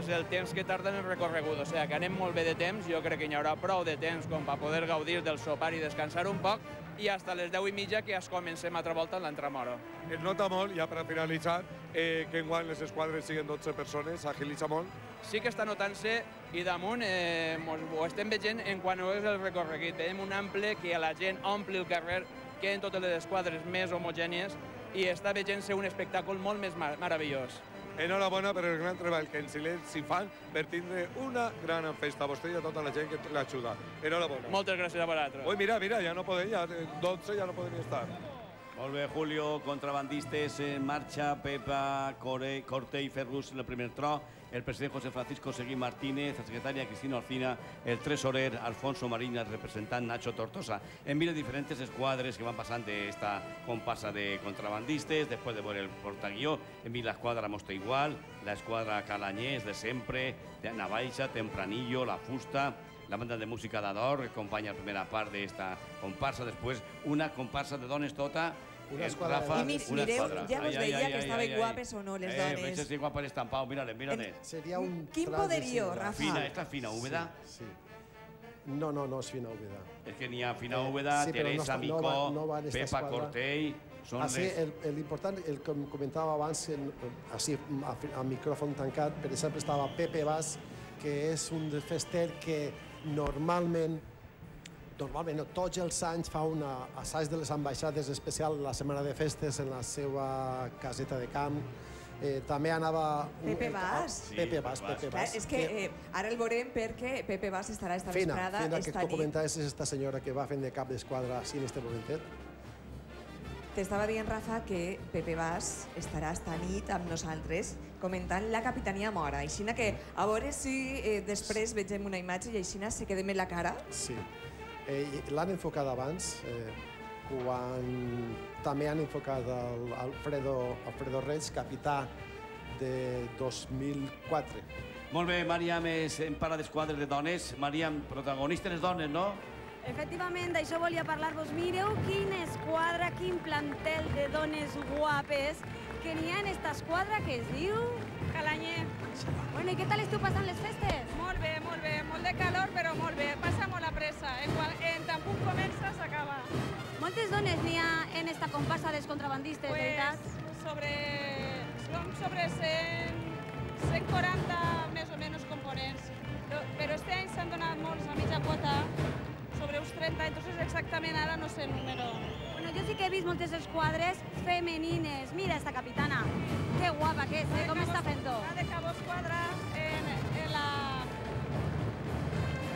és el temps que tarda en el recorregut, o sigui que anem molt bé de temps, jo crec que hi haurà prou de temps com per poder gaudir del sopar i descansar un poc, i hasta les 10 i mitja que es comencem altra volta en l'entramoro. Es nota molt, ja per a finalitzar, eh, que enguany les esquadres siguen 12 persones, agilitza molt. Sí que està notant-se i damunt eh, ho estem veient en quan és el recorregut. Veiem un ample que la gent ompli el carrer, queden totes les esquadres més homogènies i està veient-se un espectacle molt més mar meravellós. Enhorabona per el gran treball que en silenci fan per tindre una gran festa. A vostè i a tota la gent que l'ajuda. Enhorabona. Moltes gràcies a vosaltres. Ui, mira, mira, ja no podem, ja 12 ja no podem estar. Molt bé, Julio, contrabandistes en marxa, Pepa, Core, Corte i Ferrus en el primer tro, el president José Francisco Seguí Martínez, la secretaria Cristina Orcina, el tresorer Alfonso Marín, el representant Nacho Tortosa. En mira diferentes escuadres que van passant d'esta compasa de contrabandistes, després de veure el portaguió, en mira l'esquadra Mosta Igual, la esquadra Calanyés de sempre, de Navaixa, Tempranillo, La Fusta, la banda de música d'Ador, que acompanya la primera part d'esta comparsa, després una comparsa de dones tota, Una eh, esquadra de Rafa, dones. I mi- una mireu, esquadra. ja vos Ai, ai, ai, que estaven ai, ai. guapes o no, les Eh, dones. veig si guapa l'estampau, mírales, mírales. Sería un Quin senyora. Rafa. Fina, esta fina, úbeda. Sí. No, no, no és fina úbeda. Es que n'hi ha Fina Eh, Úbeda, sí, no Teresa no Micó, va- no va en esta Pepa esquadra. Cortell, són Així, les... el, el important, el que comentava abans, en, així, a, a micròfon tancat, per exemple, estava Pepe Bas, que és un fester que normalment normalment no, tots els anys fa un assaig de les ambaixades especial la setmana de festes en la seva caseta de camp. Eh, també anava... un- Pepe Bas? Sí, Pepe Bas, Pepe Bas. Pepe Clar, és que eh, ara el veurem perquè Pepe Bas estarà esta Fina, vesprada, Fina, que esta tu nit. comentaves, és esta senyora que va fent de cap d'esquadra així en este momentet. T'estava dient, Rafa, que Pepe Bas estarà esta nit amb nosaltres comentant la Capitania Mora. Aixina que a veure si eh, després vegem una imatge i aixina se quedem en la cara. Sí. Eh, L'han enfocat abans, eh, quan també han enfocat el Alfredo, Alfredo Reig, capità de 2004. Molt bé, Mariam és en para d'esquadres de dones. Mariam, protagonista les dones, no? Efectivament, d'això volia parlar-vos. Mireu quina esquadra, quin plantel de dones guapes que n'hi ha en esta esquadra que es diu... Calanyer. Bueno, i què tal esteu passant les festes? Molt bé, molt bé, molt de calor, però molt bé, passa molt a pressa. En, qual, en tant punt comença, s'acaba. Moltes dones n'hi ha en esta comparsa dels contrabandistes, de veritat? sobre, som sobre 100, 140 més o menys components, però este any s'han donat molts a mitja quota, sobre uns 30, entonces exactament ara no sé el número. Bueno, jo sí que he vist moltes esquadres femenines. Mira esta capitana, que guapa que és, eh? com està fent-ho. Ha de cabo esquadra en, en la...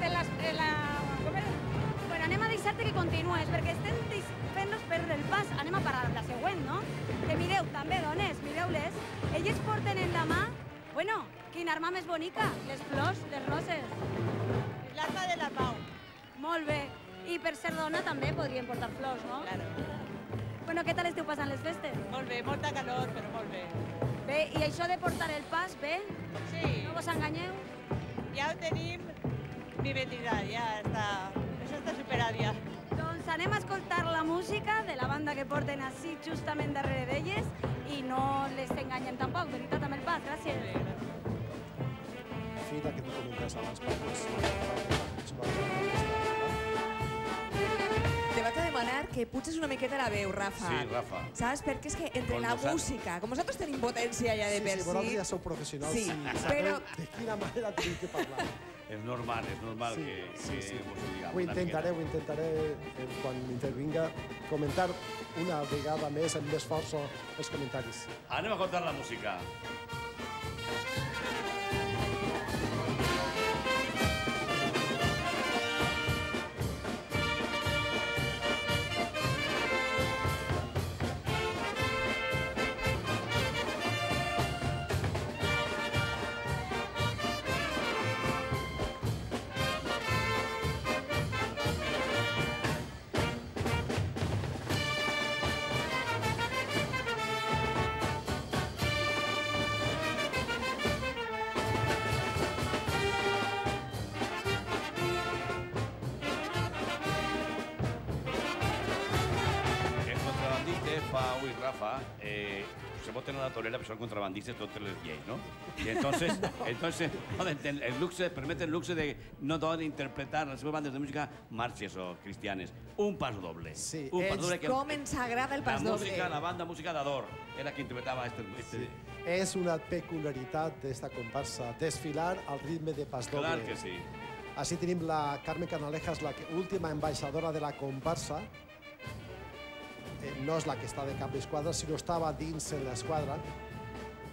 En la, en la com era? Bueno, anem a deixar-te que continues, perquè estem fent-nos perdre el pas. Anem a parar la següent, no? Que mireu, també, dones, mireu-les. Elles porten en la mà, bueno, quina arma més bonica, les flors, les roses. L'arma de la pau. Molt bé. I per ser dona també podrien portar flors, no? Claro. Bueno, què tal esteu passant les festes? Molt bé, molta calor, però molt bé. Bé, i això de portar el pas, bé? Sí, No vos enganyeu? ja ho tenim vivetida, ja està, això està superat ja. Doncs anem a escoltar la música de la banda que porten així justament darrere d'elles i no les enganyem tampoc, veritat, amb el pas, gràcies. Fina, que tu comentaves abans, pues, Te vaig a demanar que puges una miqueta la veu, Rafa. Sí, Rafa. Saps? Perquè és que entre la nosaltres- música, com nosaltres tenim potència ja de Sí, per sí, vosaltres ja sou professionals. Sí, sabeu però- De quina manera tenim que parlar. És normal, és normal Sí, que, sí, que sí. vos ho diguem. Ho intentaré, ho intentaré, eh, quan intervinga, comentar una vegada més amb més força els comentaris. Anem a contar la música. Els Rafa, eh, se voten a la torera, pero son contrabandistas totes les lleis, no? Y entonces, entonces poden ten- el luxe, permeten el luxe de no poden interpretar les seves bandes de música marxes o cristianes. Un pas doble. Sí, un pas doble que com ens agrada el pas la doble. música, la banda música d'Ador era qui interpretava este, este... És una peculiaritat d'esta comparsa, desfilar al ritme de pas doble. Clar que sí. Així tenim la Carmen Canalejas, la última ambaixadora de la comparsa. Eh, no és la que està de cap d'esquadra, sinó estava dins en l'esquadra.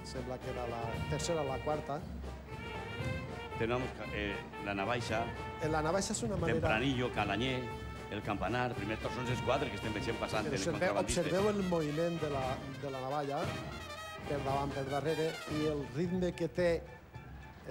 Sembla que era la tercera o la quarta. Tenemos eh, la navaixa, En la navaixa és una manera... Tempranillo, Calanyer, el campanar, primer tots són esquadres que estem veient passant observeu, el moviment de la, de la navalla per davant, per darrere, i el ritme que té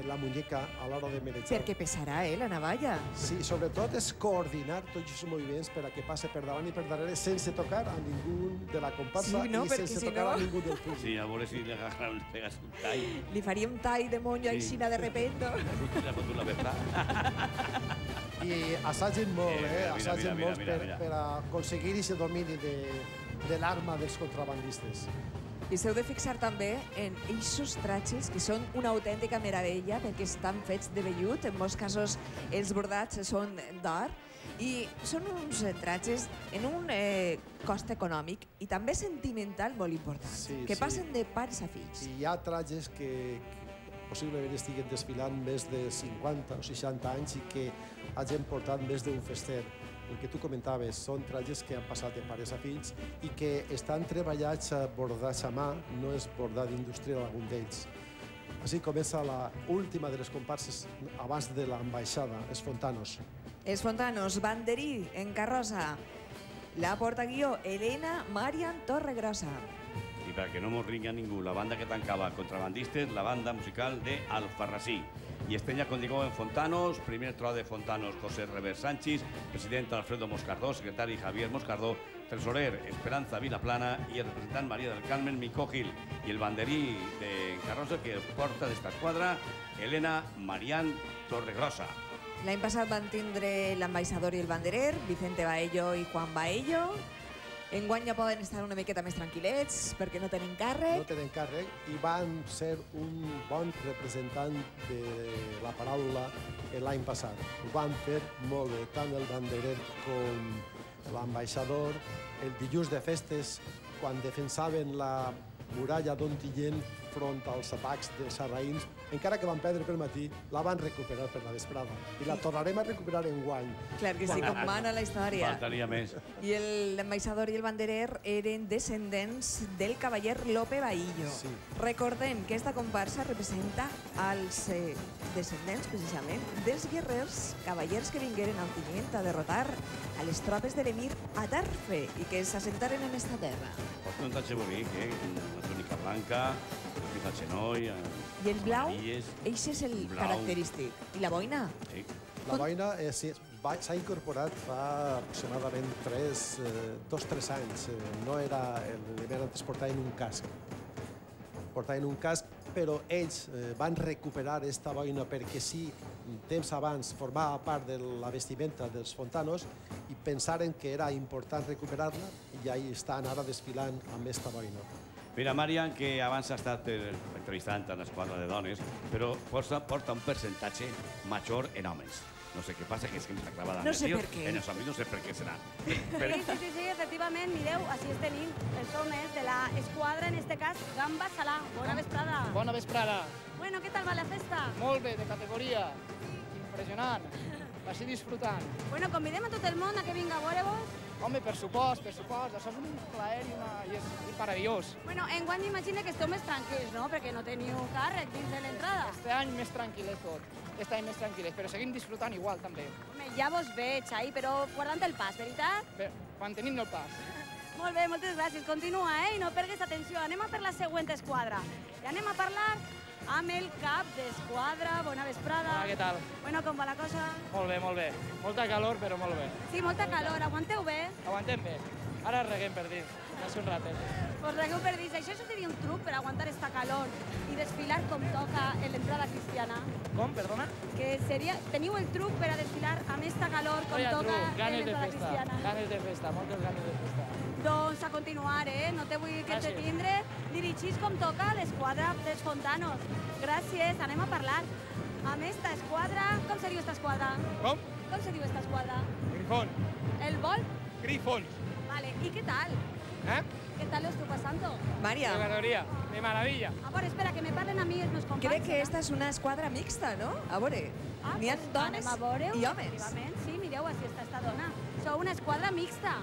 la muñeca a l'hora de manejar. Perquè pesarà, eh, la navalla. Sí, sobretot és coordinar tots els moviments per a que passe per davant i per darrere sense tocar a ningú de la comparsa Sí, no, i sense si tocar no- a ningú del públic. Sí, a veure si li agarra- pegas un tall. Li faria un tall de monyo Sí. així de repente. Le ha fotut la verdad. I assagen molt, Eh, eh? mira, mira, Assagen mira, molt mira, per, mira. per aconseguir aquest domini de, de l'arma dels contrabandistes. I s'heu de fixar també en eixos tratges que són una autèntica meravella perquè estan fets de vellut, en molts casos els bordats són d'or i són uns eh, tratges en un eh, cost econòmic i també sentimental molt important, Sí, que sí. passen de pares a fills. I hi ha tratges que, que possiblement estiguen desfilant més de 50 o 60 anys i que hagin portat més d'un fester. El que tu comentaves, són tratges que han passat de pares a fills i que estan treballats a bordats a mà, no és bordat industrial algun d'ells. Així comença la última de les comparses abans de l'ambaixada, els Fontanos. Els Fontanos, banderí en carrossa. La porta guió Elena Marian Torregrossa. I perquè no mos ringa ningú, la banda que tancava contrabandistes, la banda musical de Alfarrasí. I Estella continuó en Fontanos, primer tro de Fontanos José Rever Sánchez, president Alfredo Moscardó, secretari Javier Moscardó, tresorer Esperanza Vilaplana i el representant María del Carmen Micó Gil. I el banderí de carrossa que porta d'esta esquadra, Elena Marián Torregrossa. L'any passat van tindre l'ambaixador i el banderer, Vicente Baello i Juan Baello. Enguany ja poden estar una miqueta més tranquil·lets perquè no tenen no càrrec. tenen càrrec i van ser un bon representant de la paraula l'any passat. Ho van fer molt bé, tant el banderer com l'ambaixador. El dilluns de festes, quan defensaven la muralla d'Ontinyent front als atacs dels sarraïns, encara que van perdre per matí, la van recuperar per la vesprada. I la tornarem a recuperar en guany. Clar que sí, com mana la història. Faltaria més. I el- l'ambaixador i el banderer eren descendents del cavaller Lope Baillo. Sí. Recordem que esta comparsa representa als eh, descendents, precisament, dels guerrers cavallers que vingueren a Ontinyent a derrotar a les tropes de l'emir Atarfe i que s'assentaren en esta terra. Porta un tatxe bonic, eh? Una túnica blanca, el xenoi... eh, I el blau, eix és el blau. característic. I la boina? Sí. La boina eh, s'ha incorporat fa aproximadament 3, eh, 2-3 anys. Eh, no era l'element antes portaven un casc. Portaven un casc, però ells eh, van recuperar aquesta boina perquè sí, temps abans formava part de la vestimenta dels fontanos i pensaren que era important recuperar-la i ahí estan ara desfilant amb aquesta boina. Mira, Marian, que abans ha estat eh, entrevistant a l'esquadra de dones, però porta, porta un percentatge major en homes. No sé què passa, que és que està clavada No en els sé per què. En els homes no sé per què serà. Sí, sí, sí, sí, efectivament, mireu, així es tenim els homes de la esquadra, en este cas, Gamba Salà. Bona vesprada. Bona vesprada. Bueno, què tal va la festa? Molt bé, de categoria. Impressionant. Així disfrutant. Bueno, convidem a tot el món a que vinga a veure-vos. Home, per supost, per supost. Això és un plaer i, una... i és meravellós. Bueno, enguany m'imagino que esteu més tranquils, no? Perquè no teniu càrrec dins de l'entrada. Este any més tranquil·let tot. Este any més tranquil·let, però seguim disfrutant igual, també. Home, ja vos veig ahí, però guardant el pas, veritat? Bé, mantenint el pas. Molt bé, moltes gràcies. Continua, eh? I no pergues atenció. Anem a per la següent esquadra. I anem a parlar amb el cap d'esquadra. Bona vesprada. Hola, què tal? Bueno, com va la cosa? Molt bé, molt bé. Molta calor, però molt bé. Sí, molta calor. Aguanteu bé? Aguantem bé. Ara reguem per dins. Hace un ratet. Us regueu per dir, això seria un truc per aguantar esta calor i desfilar com toca en l'entrada cristiana? Com, perdona? Que seria... Teniu el truc per a desfilar amb esta calor com toca en ganes de l'entrada festa. cristiana? Ganes de festa, moltes ganes de festa. Doncs a continuar, eh? No te vull que entretindre. Dirigís com toca l'esquadra dels Fontanos. Gràcies, anem a parlar. Amb esta esquadra... Com se diu esta esquadra? Com? Com se diu esta esquadra? Grifón. El vol? Grifons. Vale, ¿y qué tal? ¿Eh? ¿Qué tal lo estoy pasando? De Maria, categoría. De maravilla. A veure, espera, que me parlen a mi els meus companys. crec que esta és una esquadra mixta, no? A veure, Ah, n'hi ha pues dones anem a veure-ho, i homes. Sí, mireu, així està esta dona. Sou una esquadra mixta.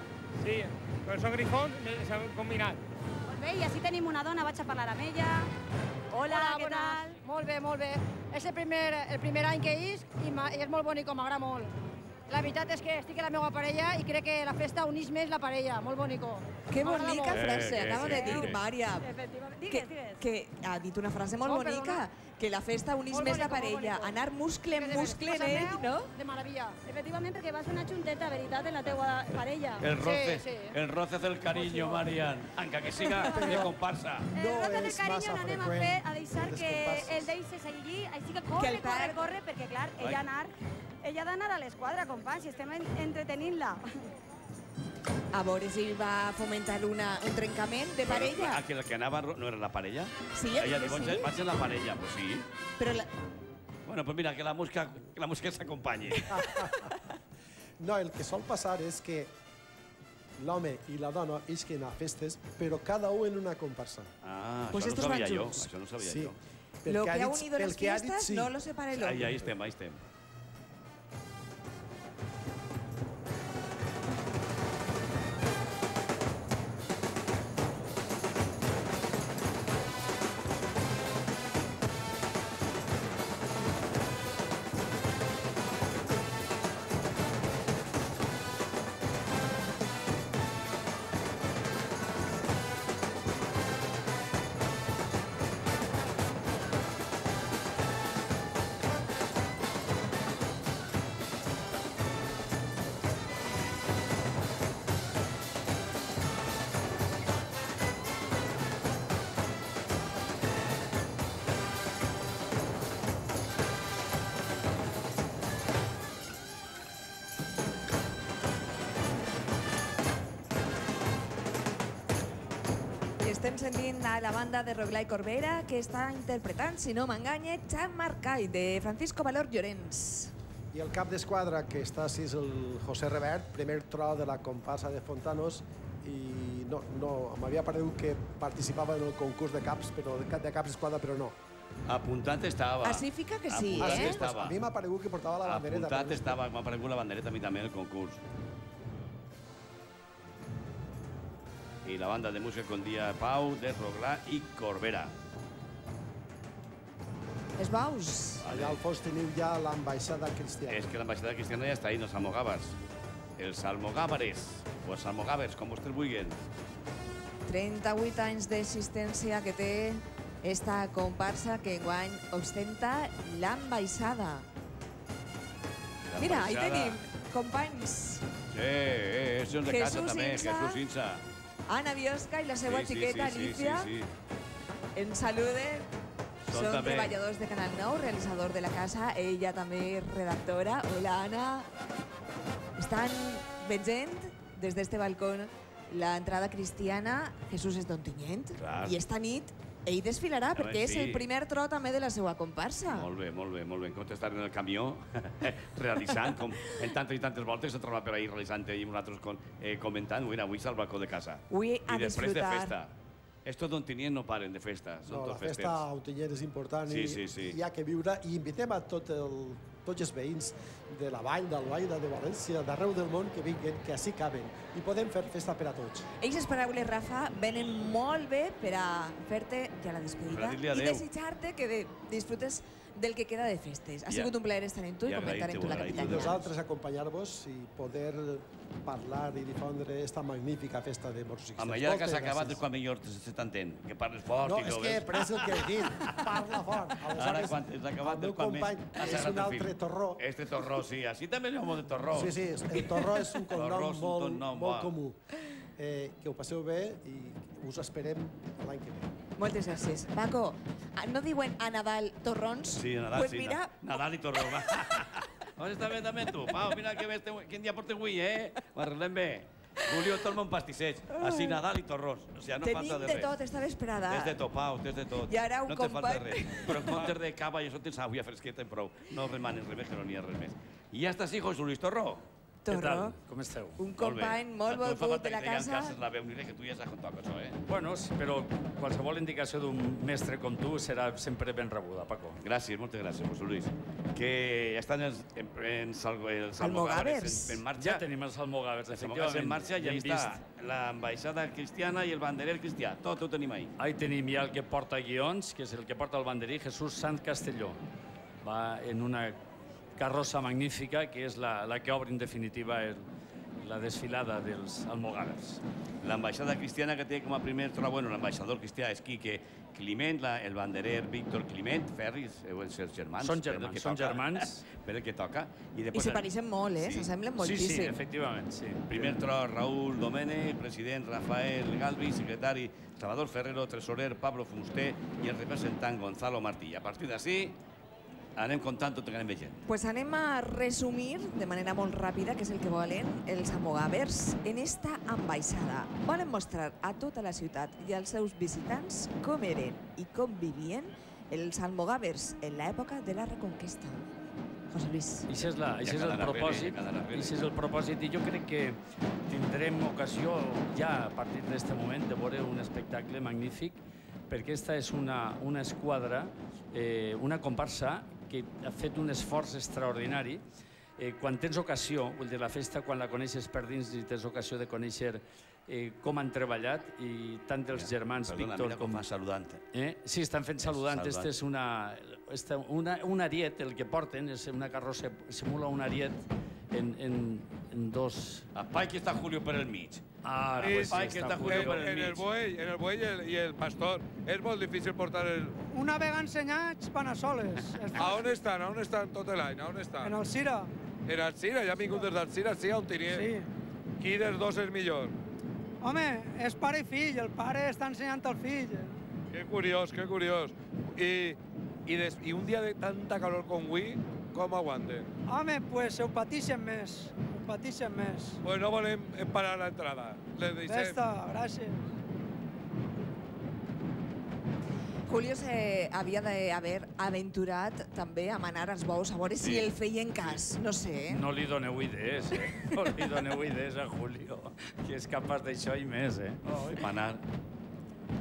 Sí, però són grifons, s'han combinat. Molt bé, i així tenim una dona, vaig a parlar amb ella. Hola, què bones. tal? Molt bé, molt bé. És el primer, el primer any que isc i, i és molt bonic, m'agrada molt. La veritat és que estic amb la meva parella i crec que la festa unís més la parella, molt bonico. Que bonica molt. frase, Eh, acaba eh, de eh, dir, eh. Maria. Que, Digues, digues. que ha dit una frase molt Oh, bonica, perdona. que la festa unís Molt més la bonico, molt parella. Anar muscle en Que muscle en ell, meu, no? De maravilla. Efectivament, perquè vas una xunteta, veritat, en la teua parella. El roce, sí. el roce hace el cariño, Marian. Aunque que siga de comparsa. El No roce del carinyo l'anem a fer a deixar que el deixes allí, així que corre, Que el corre, corre, perquè clar, ella anar, ella ha d'anar a l'esquadra, companys, si estem en- entretenint-la. A veure si va fomentar una, un trencament de parella. Ah, que que anava no era la parella? Sí, Ella diu, sí. vaig ser la parella, pues sí. Però la, Bueno, pues mira, que la música, que la música s'acompanyi. No, el que sol passar és que l'home i la dona isquen a festes, però cada un en una comparsa. Ah, Pues això no van sabia jo. Això no sabia Sí. jo. Pel lo que ha dit- unido pel las ha dit, fiestas sí. no lo separa el Ahí, hombre. ahí ahí estem. I estem sentint a la banda de Roglai Corbera que està interpretant, si no m'enganye, Jean Marcai, de Francisco Valor Llorens. I el cap d'esquadra que està així és el José Revert, primer tro de la comparsa de Fontanos, i no, no, m'havia paregut que participava en el concurs de caps, però de, cap- de caps d'esquadra, però no. Apuntat estava. Així fica que sí, Apuntat eh? estava. A mi m'ha paregut que portava la bandereta. Apuntat estava, m'ha aparegut la bandereta a mi també en el concurs. I la banda de música con Dia Pau, de Roglà i Corbera. Els baus. Allà al fons teniu ja l'ambaixada cristiana. Es que l'ambaixada cristiana ja està ahí, los almogàvers. Els almogávares, o els almogàvers, com vostès vulguin. 38 anys d'existència que té esta comparsa que enguany ostenta l'ambaixada. Mira, ahí tenim, companys, Sí, eh, és de casa Jesús també, Insa. Jesús Insa. Anna Biosca i la seva sí, xiqueta sí, sí, Alicia Sí, sí, ens saluden. Són Són també. treballadors de Canal 9, realitzador de la casa, ella també redactora. Hola, Anna. Estan veient des d'este balcó l'entrada cristiana Jesús és d'Ontinyent i esta nit ell desfilarà perquè és el primer tro també de la seva comparsa. Molt bé, molt bé, molt bé. En comptes d'estar en el camió realitzant, com en tantes i tantes voltes s'ha trobat per ahir realitzant i nosaltres con, eh, comentant, avui, avui és al balcó de casa. Avui a I després de disfrutar. festa. Estos d'Ontinyent no paren de festa, són No, la festa a Ontinyent és important Sí, i sí, sí. hi ha que viure i invitem a tot el, tots els veïns de la Vall, d'Albaida, de València, d'arreu del món que vinguin, que així caben i podem fer festa per a tots. Eixes paraules, Rafa, venen molt bé per a fer-te ja la despedida i desitjar-te que disfrutes del que queda de festes. Ha a- sigut un plaer estar amb tu i i comentar amb tu la agrair-te-ho. I nosaltres acompanyar-vos i poder parlar i difondre esta magnífica festa de Morts Amb allà que s'ha acabat és quan millor se t'entén, que parles fort No, i és tot. que veus? però és el que he dit, parla fort. Ara, quan s'ha acabat és quan company més ha és un altre torró. Este torró, sí. Així també ha molt de torró. Sí, sí, el torró és un cognom és un molt, molt comú. Eh, que ho passeu bé i us esperem l'any que ve. Moltes gràcies. Paco, ah, no diuen a Nadal torrons? Sí, a Nadal, pues sí. mira, Na- Nadal i torró. va. On està bé també tu? Pau, mira que bé, este- quin dia portes avui, eh? Ho arreglem bé. Julio, tot el món pastisseig. Així Nadal i torrons. O sigui, no Tenim falta de de res. tot esta vesprada. Tens de topaus, tens de tot. I ara un no te falta company- res. Però comptes de cava i això tens avui a fresqueta i prou. No remanes res més, que no n'hi ha res més. I ja estàs, hijo, Luis Torró. Torró, Com esteu? un company molt fa falta de la casa. cases la veu, ni res, que tu ja saps com toca això, eh? Bueno, sí, però qualsevol indicació d'un mestre com tu serà sempre ben rebuda, Paco. Gràcies, moltes gràcies, José Luis. Que ja estan els, en, en, els Almogàvers. en, en marxa. Ja tenim els almogàvers, efectivament. en marxa i Ja hem està l'ambaixada cristiana i el banderer cristià. Tot ho tenim ahí. Ahí tenim ja el que porta guions, que és el que porta el banderí, Jesús Sant Castelló. Va en una carrossa magnífica, que és la, la que obre en definitiva el, la desfilada dels almogàvers. L'ambaixada cristiana que té com a primer trono, bueno, l'ambaixador cristià és Quique Climent, la, el banderer Víctor Climent, Ferris, deuen ser germans. Són germans, que són toca. germans. Per el que toca. I, I després, se pareixen molt, eh? Sí. S'assemblen Sí, sí, moltíssim. efectivament, sí. Primer tro, Raúl Domènech, president Rafael Galvi, secretari Salvador Ferrero, tresorer Pablo Fuster i el representant Gonzalo Martí. A partir d'ací anem contant tot el que anem veient. Pues anem a resumir de manera molt ràpida què és el que volen els amogàvers en esta ambaixada. Volen mostrar a tota la ciutat i als seus visitants com eren i com vivien els almogàvers en l'època de la Reconquesta. José Luis. Això és, la, això és el propòsit, això és el propòsit i jo crec que tindrem ocasió ja a partir d'aquest moment de veure un espectacle magnífic perquè aquesta és una, una esquadra, eh, una comparsa que ha fet un esforç extraordinari eh, quan tens ocasió, vull dir, la festa, quan la coneixes per dins i tens ocasió de conèixer eh, com han treballat i tant els germans Perdona, Víctor com fa saludant. Eh? Sí, estan fent saludant. Saludant. Este és una, esta, una, un ariet, el que porten, és una carrossa, simula un ariet en, en, en dos... Espai que està Julio per el mig. Ah, Sí, pues sí, que està Julio. Julio per En, en el buey, en el buey y el, y el pastor. És molt difícil portar el... Una vegada ensenyats panassoles. A on estan? A on estan tot l'any? A on estan? En el Cira. En Alcira, ja han vingut des d'Alcira, sí, on tenia. Sí. Qui dels dos és millor? Home, és pare i fill. El pare està ensenyant al fill. Que curiós, que curiós. I, i, des, i un dia de tanta calor com avui, com aguanten? Home, pues ho patixen més. Ho patixen més. Pues no volem parar l'entrada. Les deixem. Festa, gràcies. Julio se havia d'haver aventurat també a manar els bous, a veure si Sí. el feien cas. No sé. No li doneu idees, eh? No li doneu idees a Julio, que és capaç d'això i més, eh? Manar.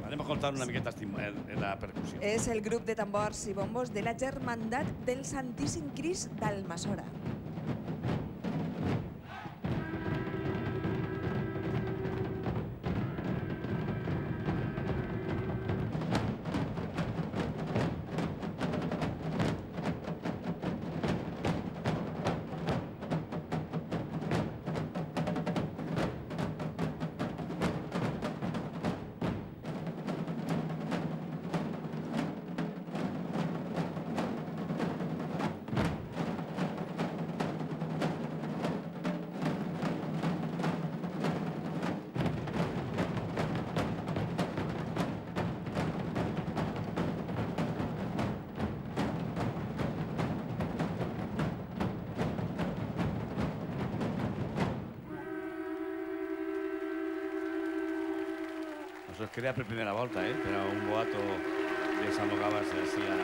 Anem a contar una miqueta eh, la percussió. És el grup de tambors i bombos de la Germandat del Santíssim Crist d'Almassora. Crea per primera volta, eh? Per a un boato de Sant Logabas així a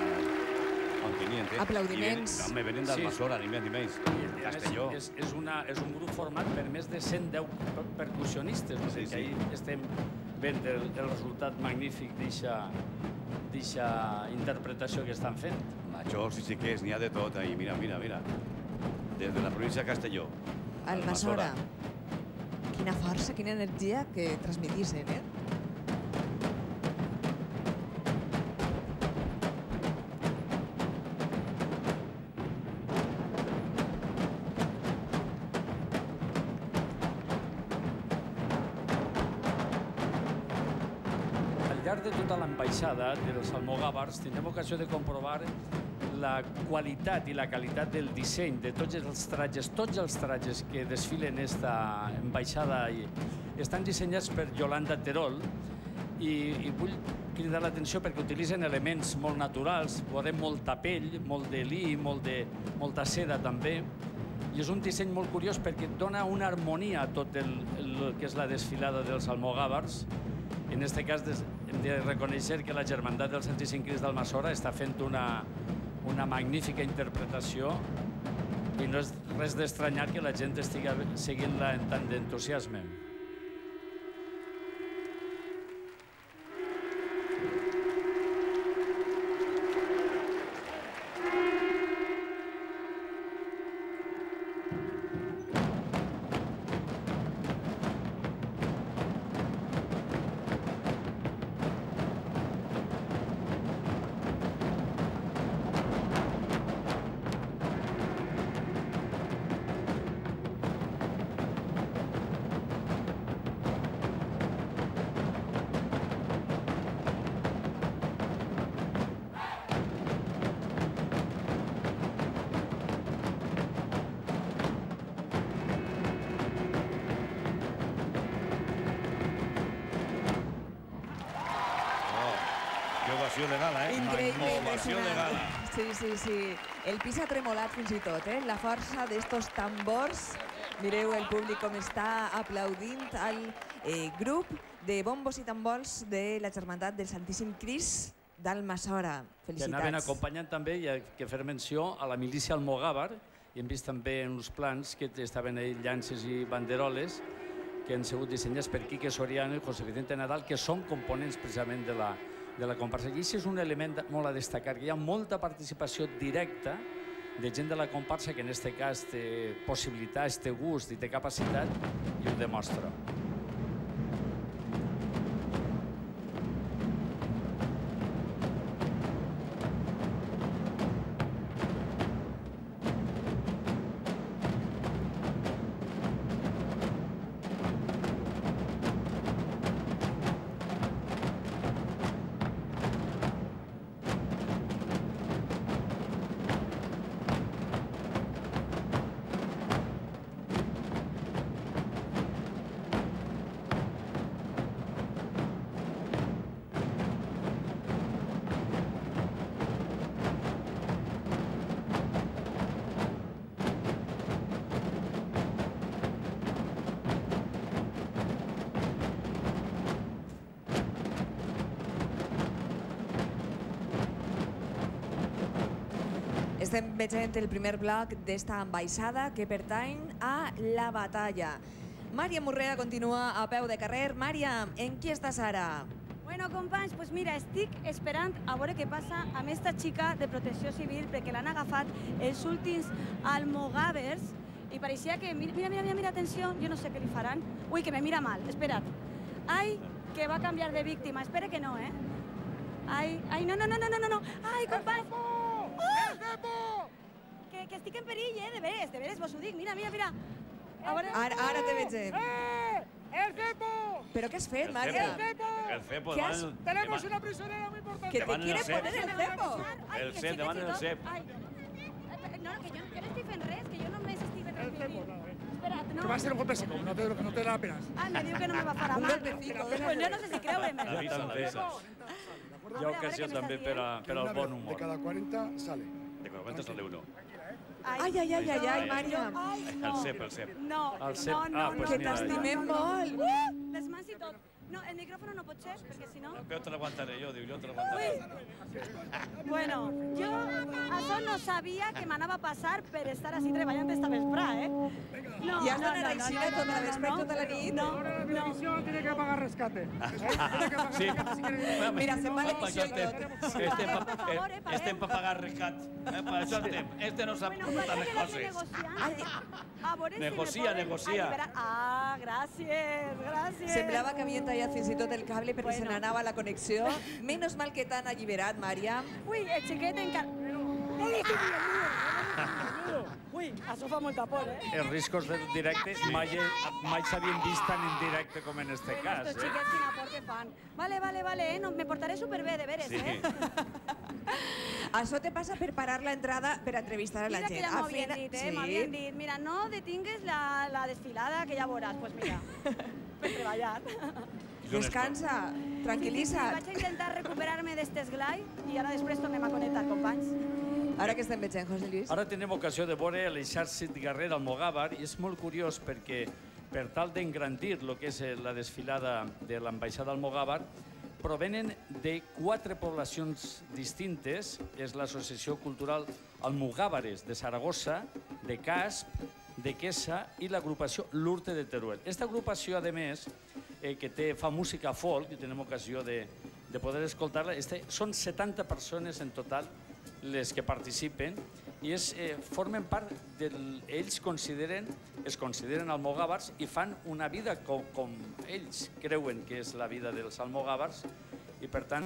Ontinient, eh? Aplaudiments. I ven, home, venen d'Almassora, ni més ni menys. I, Castelló. És, és, una, és un grup format per més de 110 per- percussionistes. No sé Sí, sí. ahir estem veient el, el resultat magnífic d'aquesta interpretació que estan fent. Majors i xiquets, n'hi ha de tot ahí. Mira, mira, mira. Des de la província de Castelló. Almassora. Quina força, quina energia que transmitissen, eh? Tota l'ambaixada dels almogàvars tindrem ocasió de comprovar la qualitat i la qualitat del disseny de tots els trajes, tots els trajes que desfilen esta i estan dissenyats per Yolanda Terol i, i vull cridar l'atenció perquè utilitzen elements molt naturals, veurem molta pell, molt de li, molt de, molta seda també, I és un disseny molt curiós perquè dona una harmonia a tot el, el que és la desfilada dels almogàvers. En aquest cas hem de reconèixer que la Germandat del Santíssim Crist d'Almassora està fent una, una magnífica interpretació i no és res d'estranyar que la gent estigui seguint-la en tant d'entusiasme. Ovació de gala, eh? Increïble, Ovació de impressionant. gala. Sí, sí, sí. El pis ha tremolat fins i tot, eh? La força d'estos tambors. Mireu el públic com està aplaudint al eh, grup de bombos i tambors de la Germandat del Santíssim Crist d'Almassora. que anaven Felicitats. acompanyant també, i que fer menció, a la milícia Almogàvar, i hem vist també en uns plans que estaven ahí llances i banderoles que han sigut dissenyats per Quique Soriano i José Vicente Nadal, que són components precisament de la, de la comparsa. I això és un element molt a destacar, que hi ha molta participació directa de gent de la comparsa que en aquest cas té possibilitats, té gust i té capacitat i ho demostra. Estem veient el primer bloc d'esta ambaixada que pertany a la batalla. Mària Morrea continua a peu de carrer. Mària, en qui estàs ara? Bueno, companys, pues mira, estic esperant a veure què passa amb esta xica de protecció civil perquè l'han agafat els últims almogàvers i pareixia que... Mira, mira, mira, mira, atenció, jo no sé què li faran. Ui, que me mira mal, espera't. Ai, que va canviar de víctima. Espera que no, eh? Ai, ai, no, no, no, no, no, no, no. Ai, companys. Que, estic en perill, eh? De veres, de veres, vos ho dic. Mira, mira, mira. A veure... Ara, ara te veig. ¡Eh! ¡El cepo! Però què has fet, El Mària? cepo. El cepo, ¿Qué has- Tenemos una prisionera muy importante. Que te Demanen quiere el poner el cepo. El que cep, sí, demanen el sí, cep. tot. Ai. Eh, No, que jo, jo no estic fent res, que jo només estic fent El res. cepo, no, eh. Espera't, no. Que va a ser un golpe seco, no te, no te da penas. Ah, me diu que no me va a farà Un mal. golpecito, Pues jo no sé si creure-me. Avisa, avisa. Hi ha ocasió també per, a, per al bon humor. De cada 40 sale. De cuenta sale uno. Ai, ai, ai, ai, ai, Mària. Ai, El no. cep, el cep. No, El cep. no, no, Ah, no, pues Que t'estimem molt. Uh, les mans i tot. No, el micròfon no pot ser, perquè si no... Yo te lo aguantaré yo, digo, yo te lo aguantaré. Bueno, jo això no sabia que m'anava a passar per estar així treballant esta vesprà, eh? No, I has d'anar així tota la vesprà i tota la nit? No, Ahora la no. televisión tiene que pagar rescate. Tiene que pagar Sí. rescate si quiere- Mira, se'n va Apa, l'emissió i este, tot. este, pa, Per favor, eh, eh, parem. este pa pagar rescat. Eh, per això estem. Este no sap Bueno, portar les parece que la coses. negociant. A veure si me Negocia, poden negocia. alliberar. Ah, gràcies, gràcies. Semblava que havien tallat fins i tot el cable perquè se Bueno. n'anava la connexió. Menys mal que t'han alliberat, Mària. Ui, el xiquet encara... No li estic dient, Ui, això fa molta por, eh? Els riscos del directe mai, mai s'havien vist tan en directe com en este cas. Estos Eh? xiquets quina por que fan. Vale, vale, vale, eh? No, me portaré superbé, de veres, Sí. eh? Això te passa per parar l'entrada per entrevistar a la Mira gent. que ja m'havien final- dit, eh? Sí. M'havien dit, mira, no detingues la, la desfilada, que ja veuràs. Pues mira, per treballar. Descansa, tranquil·litza't. Vaig a intentar recuperar-me d'este esglai i ara després tornem a connectar, companys. Ara que estem veient, José Luis. Ara tenem ocasió de veure l'exèrcit guerrer Almogàvar i és molt curiós perquè per tal d'engrandir el que és eh, la desfilada de l'ambaixada Almogàvar provenen de quatre poblacions distintes, és l'Associació Cultural Almogàvares de Saragossa, de Casp, de Quesa i l'agrupació L'Urte de Teruel. Esta agrupació, a més, eh, que té, fa música folk, i tenem ocasió de, de poder escoltar-la, són 70 persones en total les que participen i és, eh, formen part del... Ells consideren, es consideren almogàvars i fan una vida com, com ells creuen que és la vida dels almogàvars i per tant